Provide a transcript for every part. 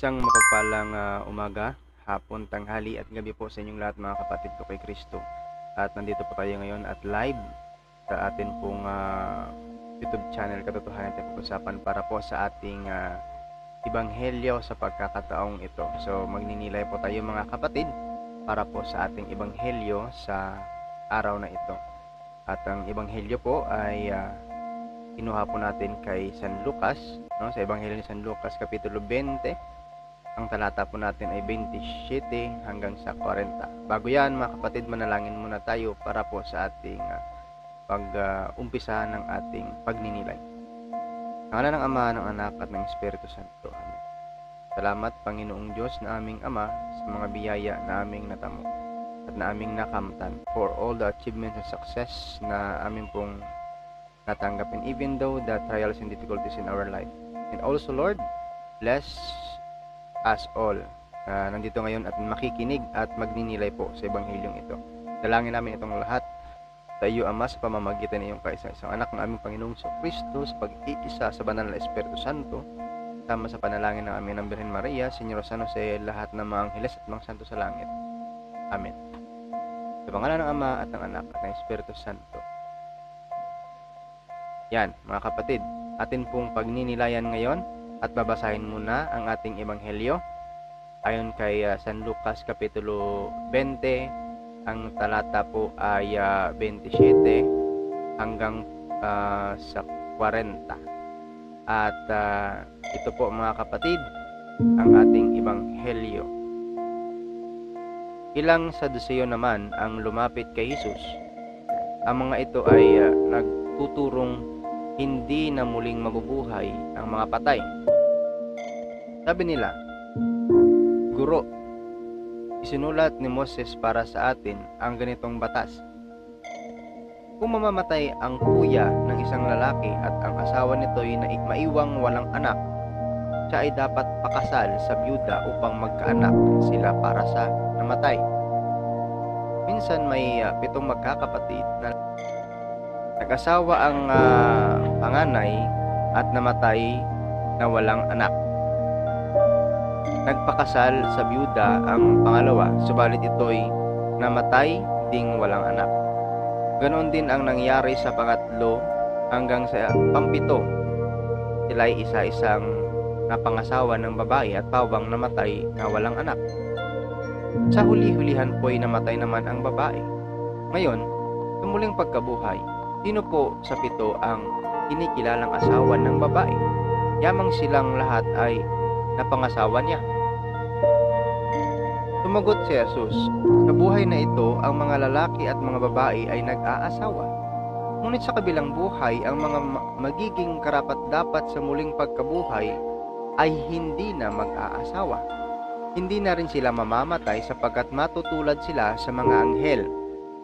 Isang mapagpalang ah, umaga, hapon, tanghali at gabi po sa inyong lahat mga kapatid ko kay Kristo. At nandito po tayo ngayon at live sa atin pong ah, YouTube channel Katotohanan at Pag-usapan para po sa ating ah, Ebanghelyo sa pagkakataong ito. So magninilay po tayo mga kapatid para po sa ating Ebanghelyo sa araw na ito. At ang Ebanghelyo po ay ah, kinuha po natin kay San Lucas, no? sa Ebanghelyo ni San Lucas, Kapitulo 20. Ang talata po natin ay 27 hanggang sa 40. Bago yan, mga kapatid, manalangin muna tayo para po sa ating ah, pag-umpisa ng ating pagninilay. Ang ng Ama, ng Anak, at ng Espiritu Santo. Amen. Salamat, Panginoong Diyos na aming Ama, sa mga biyaya na aming natamo at na aming nakamtan for all the achievements and success na aming pong natanggapin even though the trials and difficulties in our life. And also, Lord, bless us all na nandito ngayon at makikinig at magninilay po sa Ebanghilyong ito. Dalangin namin itong lahat sa iyo, Ama, sa pamamagitan ng kaisa-isang anak ng aming Panginoong sa Kristo, sa pag-iisa sa banal na Espiritu Santo, tama sa panalangin ng aming ng Birhen Maria, Senyor San Jose, lahat ng mga angeles at mga santo sa langit. Amen. Sa pangalan ng Ama at ng Anak at ng Espiritu Santo. Yan, mga kapatid, atin pong pagninilayan ngayon at babasahin muna ang ating ebanghelyo. Ayon kay ah, San Lucas Kapitulo 20, ang talata po ay ah, 27 hanggang ah, sa 40. At ah, ito po mga kapatid, ang ating ebanghelyo. Ilang Saduceo naman ang lumapit kay Jesus. Ang mga ito ay ah, nagtuturong hindi na muling mabubuhay ang mga patay. Sabi nila, Guro, isinulat ni Moses para sa atin ang ganitong batas. Kung mamamatay ang kuya ng isang lalaki at ang asawa nito ay na- maiwang walang anak, siya ay dapat pakasal sa byuda upang magkaanak sila para sa namatay. Minsan may ah, pitong magkakapatid na Nag-asawa ang ah, panganay at namatay na walang anak. Nagpakasal sa byuda ang pangalawa, subalit ito'y namatay ding walang anak. Ganoon din ang nangyari sa pangatlo hanggang sa pampito. Sila'y isa-isang napangasawa ng babae at pawang namatay na walang anak. Sa huli-hulihan po'y namatay naman ang babae. Ngayon, sa pagkabuhay, Sino po sa pito ang kinikilalang asawa ng babae? Yamang silang lahat ay napangasawa niya. Sumagot si Jesus, sa buhay na ito, ang mga lalaki at mga babae ay nag-aasawa. Ngunit sa kabilang buhay, ang mga ma- magiging karapat-dapat sa muling pagkabuhay ay hindi na mag-aasawa. Hindi na rin sila mamamatay sapagkat matutulad sila sa mga anghel.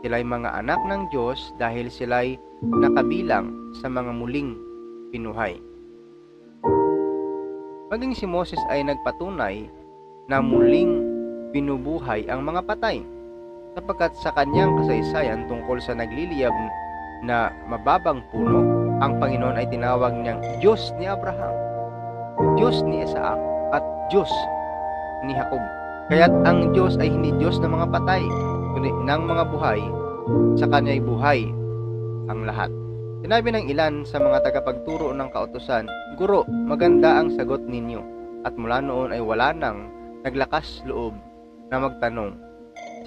Sila'y mga anak ng Diyos dahil sila'y nakabilang sa mga muling pinuhay. Maging si Moses ay nagpatunay na muling binubuhay ang mga patay sapagkat sa kanyang kasaysayan tungkol sa nagliliyab na mababang puno, ang Panginoon ay tinawag niyang Diyos ni Abraham, Diyos ni Isaac, at Diyos ni Jacob. Kaya't ang Diyos ay hindi Diyos ng mga patay, kundi ng mga buhay, sa kanya'y buhay ang lahat. Sinabi ng ilan sa mga tagapagturo ng kautosan, Guro, maganda ang sagot ninyo. At mula noon ay wala nang naglakas loob na magtanong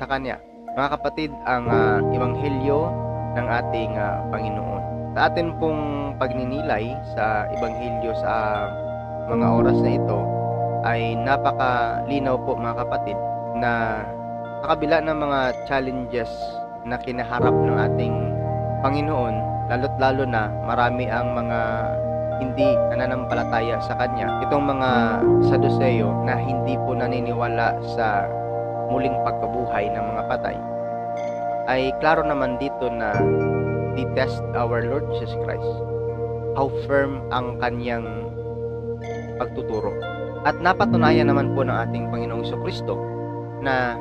sa kanya. Mga kapatid, ang ah, ebanghelyo ng ating ah, Panginoon. Sa atin pong pagninilay sa ebanghelyo sa mga oras na ito ay napakalinaw po mga kapatid na sa kabila ng mga challenges na kinaharap ng ating Panginoon, lalo't lalo na marami ang mga hindi nananampalataya sa Kanya. Itong mga Saduseo na hindi po naniniwala sa muling pagkabuhay ng mga patay. Ay klaro naman dito na test our Lord Jesus Christ. How firm ang Kanyang pagtuturo. At napatunayan naman po ng ating Panginoong Kristo na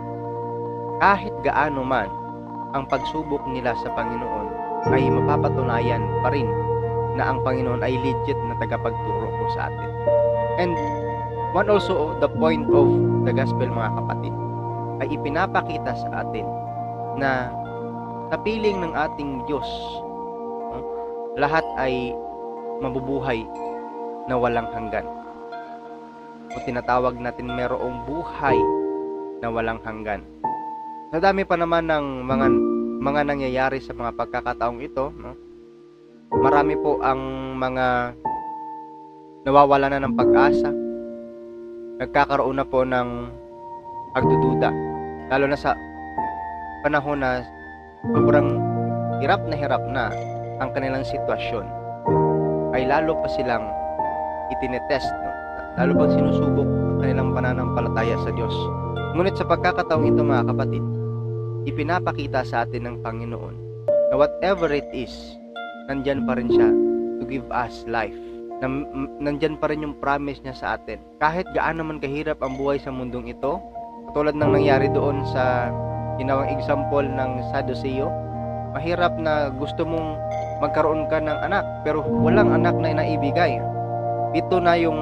kahit gaano man ang pagsubok nila sa Panginoon ay mapapatunayan pa rin na ang Panginoon ay legit na tagapagturo po sa atin. And one also the point of the gospel mga kapatid ay ipinapakita sa atin na sa piling ng ating Diyos lahat ay mabubuhay na walang hanggan. O tinatawag natin merong buhay na walang hanggan. Sa dami pa naman ng mga mga nangyayari sa mga pagkakataong ito, no? Marami po ang mga nawawala na ng pag-asa. Nagkakaroon na po ng pagdududa. Lalo na sa panahon na sobrang hirap na hirap na ang kanilang sitwasyon ay lalo pa silang itinetest, no? lalo pang sinusubok ang kanilang pananampalataya sa Diyos. Ngunit sa pagkakataong ito mga kapatid, ipinapakita sa atin ng Panginoon na whatever it is, nandyan pa rin siya to give us life. Nandyan pa rin yung promise niya sa atin. Kahit gaano man kahirap ang buhay sa mundong ito, katulad ng nangyari doon sa ginawang example ng Sadduceo, mahirap na gusto mong magkaroon ka ng anak pero walang anak na inaibigay. Ito na yung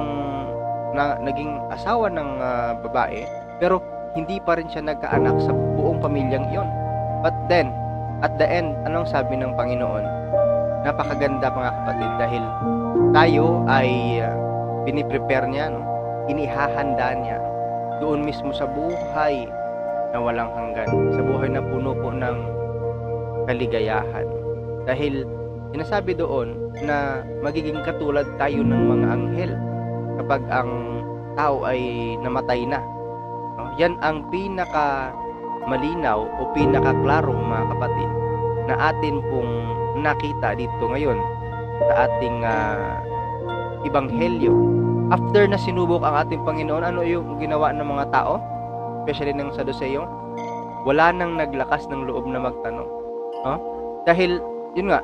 na, naging asawa ng ah, babae pero hindi pa rin siya nagkaanak sa buong pamilyang iyon. But then, at the end, anong sabi ng Panginoon? Napakaganda mga kapatid dahil tayo ay uh, piniprepare niya, no? inihahanda niya doon mismo sa buhay na walang hanggan, sa buhay na puno po ng kaligayahan. Dahil sinasabi doon na magiging katulad tayo ng mga anghel kapag ang tao ay namatay na. No? Yan ang pinaka malinaw o pinaka klaro mga kapatid na atin pong nakita dito ngayon sa ating ah, ibanghelyo. After na sinubok ang ating Panginoon, ano yung ginawa ng mga tao? Especially ng Saduseo? Wala nang naglakas ng loob na magtanong. No? Dahil, yun nga,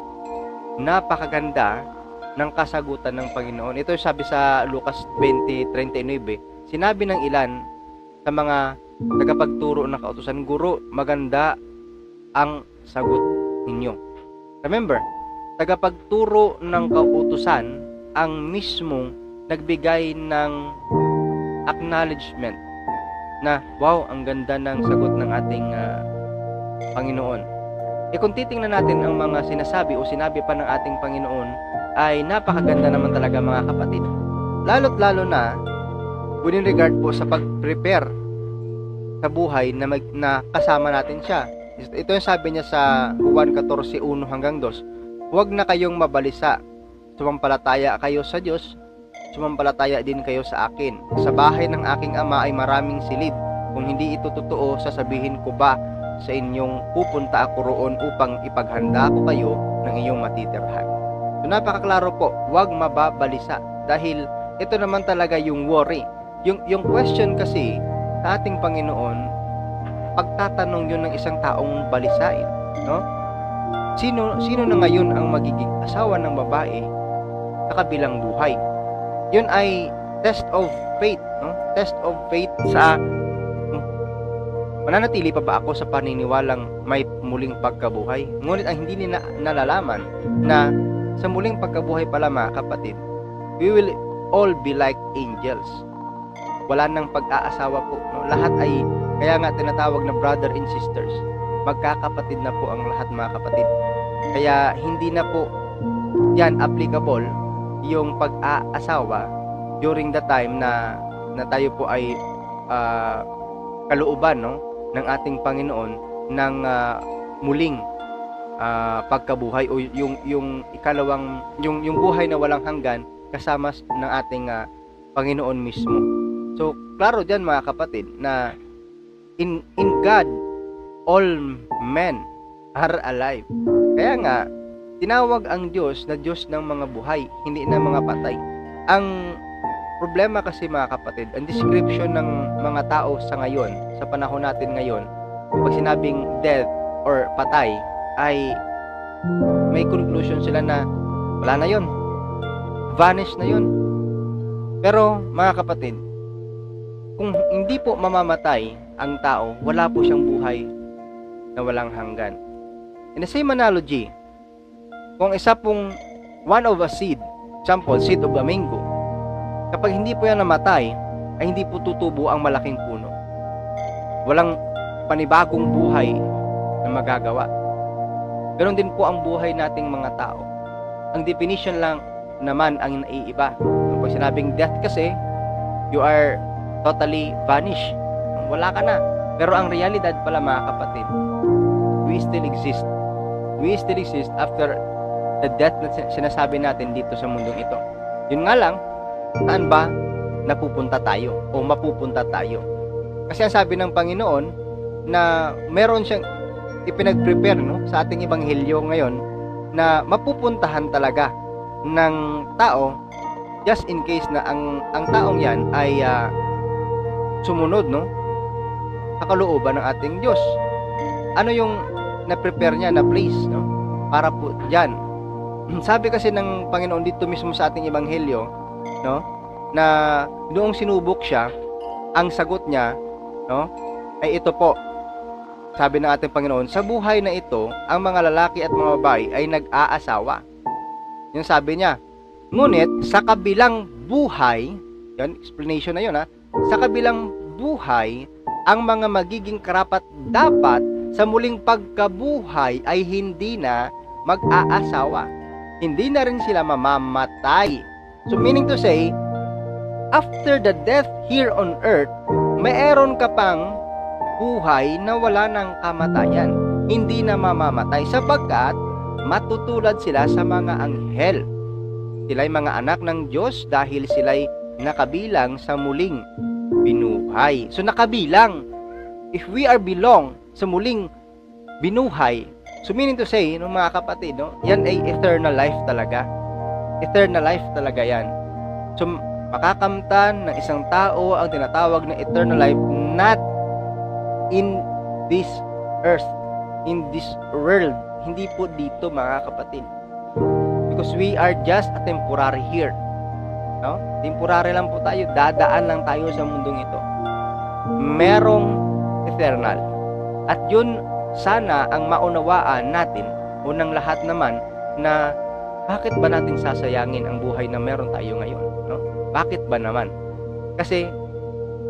napakaganda ng kasagutan ng Panginoon. Ito yung sabi sa Lucas 20:39. Sinabi ng ilan sa mga tagapagturo ng kautusan, Guro, maganda ang sagot ninyo. Remember, tagapagturo ng kautusan ang mismong nagbigay ng acknowledgement na wow, ang ganda ng sagot ng ating ah, Panginoon. E kung titingnan natin ang mga sinasabi o sinabi pa ng ating Panginoon ay napakaganda naman talaga mga kapatid. Lalo't lalo na within regard po sa pag-prepare sa buhay na, mag, na kasama natin siya. Ito yung sabi niya sa Juan 14:1 hanggang 2. Huwag na kayong mabalisa. Sumampalataya kayo sa Diyos, sumampalataya din kayo sa akin. Sa bahay ng aking ama ay maraming silid. Kung hindi ito totoo, sasabihin ko ba sa inyong pupunta ako roon upang ipaghanda ko kayo ng iyong matitirhan. So napakaklaro po, huwag mababalisa dahil ito naman talaga yung worry. Yung, yung question kasi sa ating Panginoon, pagtatanong yun ng isang taong balisain, no? Sino sino na ngayon ang magiging asawa ng babae sa kabilang buhay? Yun ay test of faith, no? Test of faith sa hmm, mananatili pa ba ako sa paniniwalang may muling pagkabuhay? Ngunit ang hindi nila nalalaman na sa muling pagkabuhay pala mga kapatid, we will all be like angels. Wala nang pag-aasawa po. No? Lahat ay, kaya nga tinatawag na brother and sisters. Magkakapatid na po ang lahat mga kapatid. Kaya hindi na po yan applicable yung pag-aasawa during the time na na tayo po ay ah, kalooban no ng ating Panginoon ng ah, muling ah, pagkabuhay o yung yung ikalawang yung yung buhay na walang hanggan kasama ng ating ah, Panginoon mismo. So, klaro diyan mga kapatid na in in God all men are alive. Kaya nga tinawag ang Diyos na Diyos ng mga buhay, hindi na mga patay. Ang problema kasi mga kapatid, ang description ng mga tao sa ngayon, sa panahon natin ngayon, pag sinabing death or patay, ay may conclusion sila na wala na yon vanish na yon pero mga kapatid kung hindi po mamamatay ang tao wala po siyang buhay na walang hanggan in the same analogy kung isa pong one of a seed example seed of a mango kapag hindi po yan namatay ay hindi po tutubo ang malaking puno. Walang panibagong buhay na magagawa. Ganon din po ang buhay nating mga tao. Ang definition lang naman ang naiiba. Pag sinabing death kasi, you are totally vanished. Wala ka na. Pero ang realidad pala mga kapatid, we still exist. We still exist after the death na sin- sinasabi natin dito sa mundong ito. Yun nga lang, saan ba napupunta tayo o mapupunta tayo? Kasi ang sabi ng Panginoon na meron siyang ipinag-prepare no, sa ating ebanghelyo ngayon na mapupuntahan talaga ng tao just in case na ang ang taong yan ay ah, sumunod no? Sa kalooban ng ating Diyos. Ano yung na-prepare niya na place no? Para po diyan. Sabi kasi ng Panginoon dito mismo sa ating ebanghelyo no? Na noong sinubok siya ang sagot niya no? Ay ito po. Sabi ng ating Panginoon, sa buhay na ito, ang mga lalaki at mga babae ay nag-aasawa. Yung sabi niya, ngunit sa kabilang buhay, yan, explanation na yun ha, sa kabilang buhay, ang mga magiging karapat dapat sa muling pagkabuhay ay hindi na mag-aasawa. Hindi na rin sila mamamatay. So meaning to say, after the death here on earth, mayroon ka pang buhay na wala ng kamatayan. Hindi na mamamatay sapagkat matutulad sila sa mga anghel. Sila'y mga anak ng Diyos dahil sila'y nakabilang sa muling binuhay. So nakabilang. If we are belong sa muling binuhay, so meaning to say, no, mga kapatid, no, yan ay eternal life talaga. Eternal life talaga yan. So makakamtan ng isang tao ang tinatawag na eternal life not in this earth, in this world. Hindi po dito mga kapatid. Because we are just a temporary here. No? Temporary lang po tayo. Dadaan lang tayo sa mundong ito. Merong eternal. At yun sana ang maunawaan natin unang lahat naman na bakit ba natin sasayangin ang buhay na meron tayo ngayon? No? Bakit ba naman? Kasi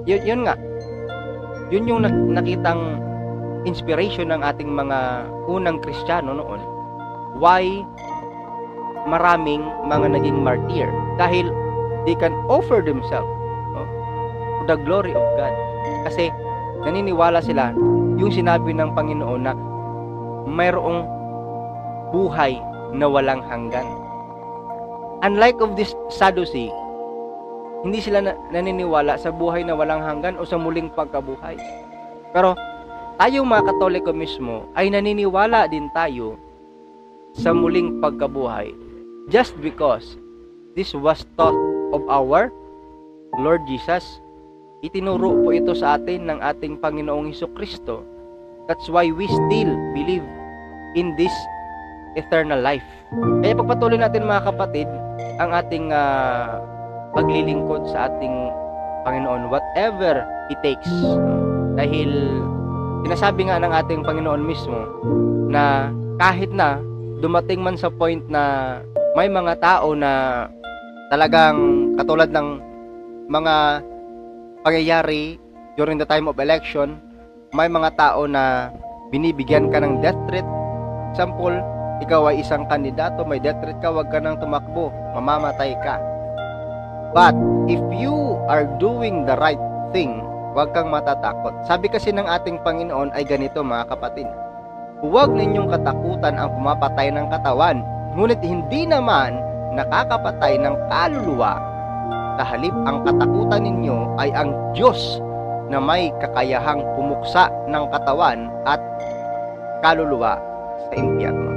yun, yun nga, yun yung nak- nakitang inspiration ng ating mga unang Kristiyano noon. Why maraming mga naging martyr? Dahil they can offer themselves no, to the glory of God. Kasi naniniwala sila yung sinabi ng Panginoon na mayroong buhay na walang hanggan. Unlike of this Sadducee, hindi sila na- naniniwala sa buhay na walang hanggan o sa muling pagkabuhay. Pero tayong mga Katoliko mismo ay naniniwala din tayo sa muling pagkabuhay just because this was taught of our Lord Jesus. Itinuro po ito sa atin ng ating Panginoong Heso Kristo. That's why we still believe in this eternal life. Kaya pagpatuloy natin mga kapatid ang ating ah, paglilingkod sa ating Panginoon whatever it takes. Dahil sinasabi nga ng ating Panginoon mismo na kahit na dumating man sa point na may mga tao na talagang katulad ng mga pangyayari during the time of election, may mga tao na binibigyan ka ng death threat. Example, ikaw ay isang kandidato, may death threat ka, wag ka nang tumakbo, mamamatay ka. But if you are doing the right thing, huwag kang matatakot. Sabi kasi ng ating Panginoon ay ganito mga kapatid. Huwag ninyong katakutan ang pumapatay ng katawan, ngunit hindi naman nakakapatay ng kaluluwa. Sa halip ang katakutan ninyo ay ang Diyos na may kakayahang pumuksa ng katawan at kaluluwa sa impyerno.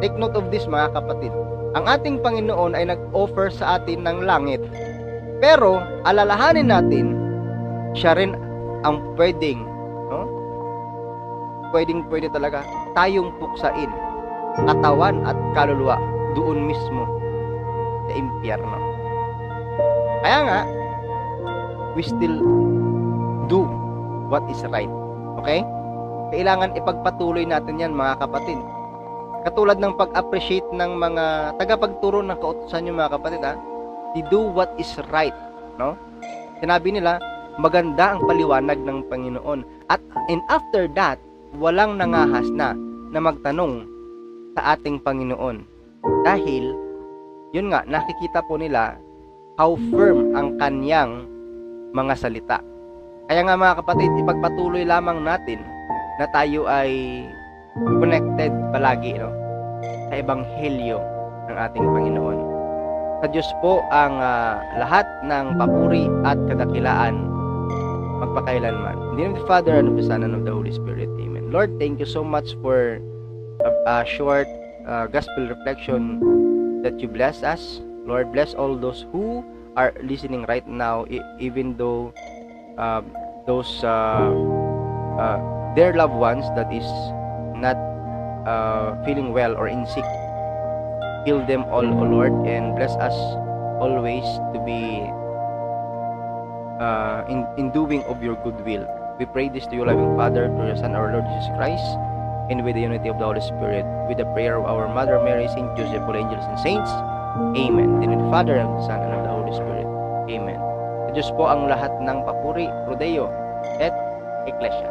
Take note of this mga kapatid. Ang ating Panginoon ay nag-offer sa atin ng langit. Pero alalahanin natin, siya rin ang pwedeng, no? Pwedeng pwede talaga tayong puksain katawan at kaluluwa doon mismo sa impyerno. Kaya nga, we still do what is right. Okay? Kailangan ipagpatuloy natin yan mga kapatid. Katulad ng pag-appreciate ng mga tagapagturo ng kautusan nyo mga kapatid ha. They do what is right. No? Sinabi nila, maganda ang paliwanag ng Panginoon. At and after that, walang nangahas na na magtanong sa ating Panginoon. Dahil, yun nga, nakikita po nila how firm ang kanyang mga salita. Kaya nga mga kapatid, ipagpatuloy lamang natin na tayo ay connected palagi no, sa ebanghelyo ng ating Panginoon. Sa Diyos po ang ah, lahat ng papuri at kadakilaan magpakailanman. In the name of the Father, and of the Son, and of the Holy Spirit. Amen. Lord, thank you so much for a, a short uh, gospel reflection that you bless us. Lord, bless all those who are listening right now, even though uh, those uh, uh, their loved ones that is not uh, feeling well or in sick. Heal them all, O Lord, and bless us always to be uh, in, in doing of your good will. We pray this to you, loving Father, through your Son, our Lord Jesus Christ, and with the unity of the Holy Spirit, with the prayer of our Mother Mary, Saint Joseph, all angels and saints. Amen. In the Father, and the Son, and of the Holy Spirit. Amen. Sa Diyos po ang lahat ng papuri, rodeo, at iglesia.